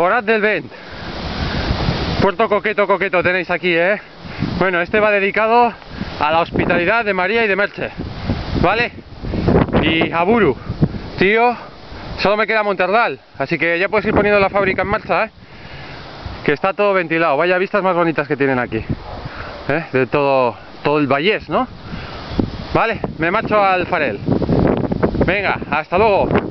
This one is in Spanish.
Forat del Vent. Puerto coqueto, coqueto tenéis aquí, ¿eh? Bueno, este va dedicado a la hospitalidad de María y de Merche. ¿Vale? Y a Buru. Tío, solo me queda Monterdal. Así que ya puedes ir poniendo la fábrica en marcha, ¿eh? Que está todo ventilado. Vaya vistas más bonitas que tienen aquí. ¿eh? De todo, todo el Vallés, ¿no? Vale, me marcho al Farel. Venga, hasta luego.